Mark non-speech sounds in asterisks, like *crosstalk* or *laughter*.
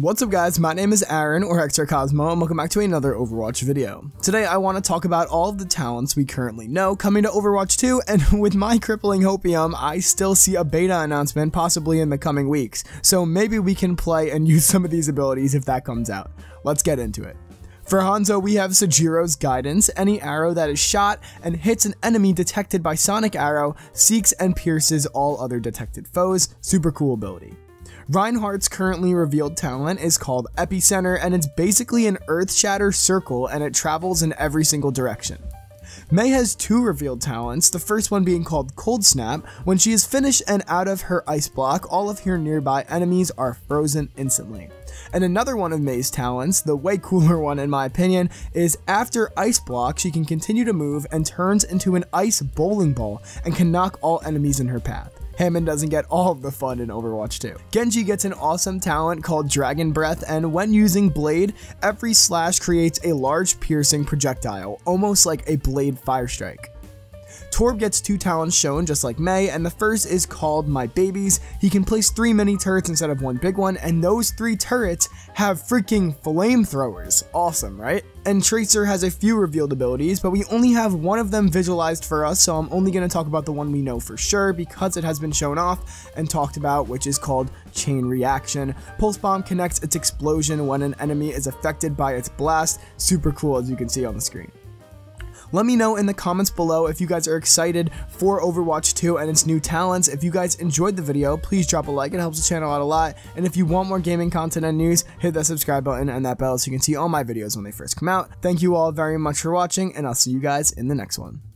What's up guys, my name is Aaron or XrayCosmo and welcome back to another Overwatch video. Today I want to talk about all of the talents we currently know coming to Overwatch 2 and *laughs* with my crippling hopium I still see a beta announcement possibly in the coming weeks, so maybe we can play and use some of these abilities if that comes out. Let's get into it. For Hanzo, we have Sojiro's Guidance. Any arrow that is shot and hits an enemy detected by Sonic Arrow seeks and pierces all other detected foes. Super cool ability. Reinhardt's currently revealed talent is called Epicenter, and it's basically an Earth Shatter circle and it travels in every single direction. Mei has two revealed talents, the first one being called Cold Snap. When she is finished and out of her ice block, all of her nearby enemies are frozen instantly. And another one of Mei's talents, the way cooler *laughs* one in my opinion, is after ice block, she can continue to move and turns into an ice bowling ball and can knock all enemies in her path. Hammond doesn't get all of the fun in Overwatch 2. Genji gets an awesome talent called Dragon Breath, and when using Blade, every slash creates a large piercing projectile, almost like a Blade Fire Strike. Torb gets two talents shown just like Mei, and the first is called My Babies. He can place three mini turrets instead of one big one, and those three turrets have freaking flamethrowers. Awesome, right? And Tracer has a few revealed abilities, but we only have one of them visualized for us, so I'm only going to talk about the one we know for sure because it has been shown off and talked about, which is called Chain Reaction. Pulse Bomb connects its explosion when an enemy is affected by its blast. Super cool as you can see on the screen. Let me know in the comments below if you guys are excited for Overwatch 2 and its new talents. If you guys enjoyed the video, please drop a like. It helps the channel out a lot. And if you want more gaming content and news, hit that subscribe button and that bell so you can see all my videos when they first come out. Thank you all very much for watching, and I'll see you guys in the next one.